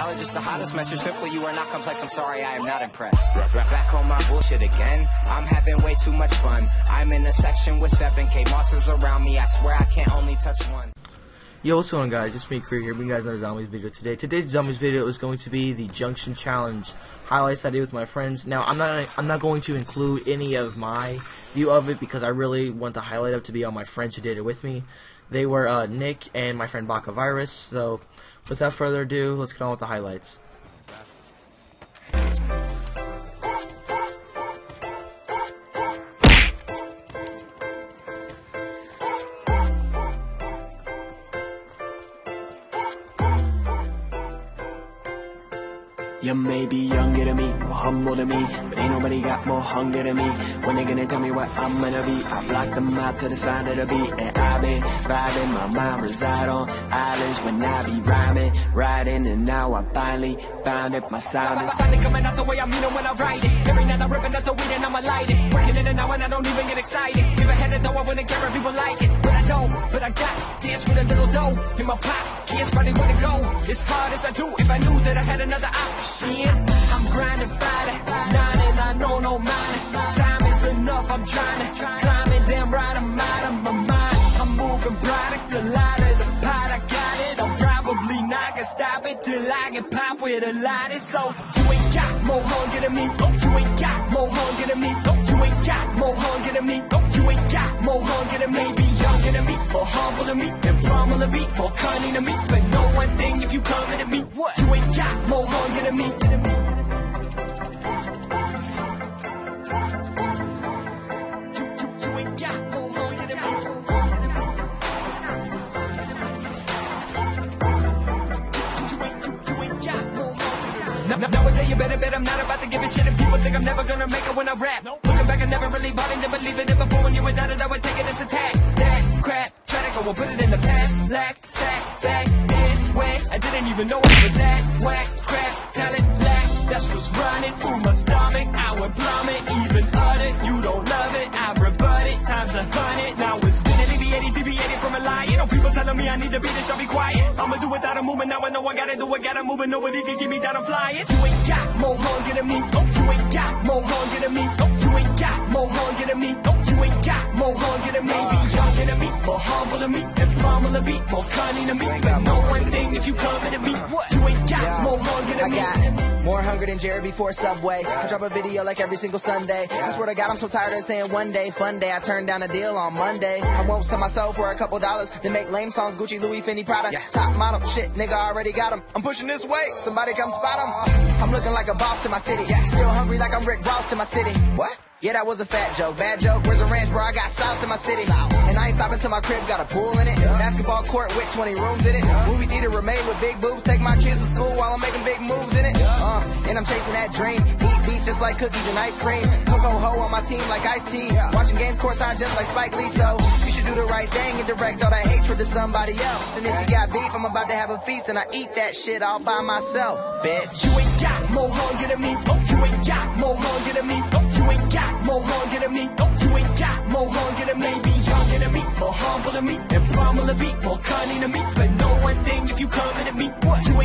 intelligence, the hottest message. Simply, you are not complex. I'm sorry, I am not impressed. Back on my bullshit again. I'm having way too much fun. I'm in a section with 7K bosses around me. I swear I can't only touch one. Yo, what's going on guys? It's me, Kree here, bringing you guys another Zombies video today. Today's Zombies video is going to be the Junction Challenge highlights I did with my friends. Now, I'm not I'm not going to include any of my view of it because I really want the highlight up to be on my friends who did it with me. They were uh, Nick and my friend Bacca Virus. So, without further ado, let's get on with the highlights. You may be younger than me, more humble than me, but ain't nobody got more hunger than me. When they gonna tell me what I'm gonna be, I block them out to the side of the beat, and I've been riding, my mind reside on islands when I be rhyming, riding, and now I finally found it, my sound is finally coming out the way I mean it when I write it. Every night I'm ripping up the weed and I'ma light it. Working in and out and I don't even get excited. Give a headed though I wouldn't care if people like it, but I don't, but I got dance with a little dough in my pot. Kids probably wanna go as hard as I do. If I knew that I had another option. I'm grinding Friday, nine and I know no mind. Time is enough, I'm trying to climb it, damn right, I'm out of my mind. I'm moving lot of the pot, I got it. I'm probably not gonna stop it till I get pop with a lot of so you ain't got more hunger than me. Oh, you ain't got more hunger than me. Oh, you ain't got more hunger than me. Oh, you ain't got more hunger than me. Be younger than me, more humble than me, and promise to be more cunning than me. But know one thing, if you coming nowadays you better bet I'm not about to give a shit and people think I'm never gonna make it when I rap. Looking back, I never really bought into believing it before when you without it, I would take it as attack. That crap, try to go and put it in the past. Lack, sack, back, then, when I didn't even know I was at. Whack, crap, talent, lack, that's what's running through my stomach. I would plummet, be I'll be quiet. I'ma do without a movement, now I know I gotta do it, gotta move it. Nobody can keep me down, I'm flying. You ain't got more hunger than me. Oh, you ain't got more hunger than me. Oh, you ain't more hunger than me. Oh, you ain't got more hunger than me. Be younger than me, more humble than me, and promise to be more cunning than me. But know one thing, if you coming to me, what? You ain't got more hunger than I me. got more hunger than Jared before Subway. I drop a video like every single Sunday. I swear to God, I'm so tired of saying one day, fun day. I turned down a deal on Monday. I won't sell myself for a couple dollars. Then make lame songs, Gucci, Louis, Fendi, Prada. Top model, shit, nigga I already got got 'em. I'm pushing this way, somebody come spot 'em. I'm looking like a boss in my city. Still hungry like I'm Rick Ross in my city. What? Yeah, that was a fat joke. Bad joke. Where's the ranch, bro? I got sauce in my city. And I ain't stopping till my crib got a pool in it. Basketball court with 20 rooms in it. Movie theater remain with big boobs. Take my kids to school while I'm making big moves in it. Uh, and I'm chasing that dream. Eat just like cookies and ice cream. Coco Ho on my team like Ice T. Watching games courtside just like Spike Lee. So you should do the right thing and direct all that hatred to somebody else. And if you got beef, I'm about to have a feast and I eat that shit all by myself, bitch. You ain't got more hunger than me. Oh, you ain't got more hunger than me. Oh, you ain't got more hunger than me. Oh, you ain't got more hunger than me. Be younger than me, more humble than me, and promise to be more cunning than me. But know one thing, if you coming at me, what? You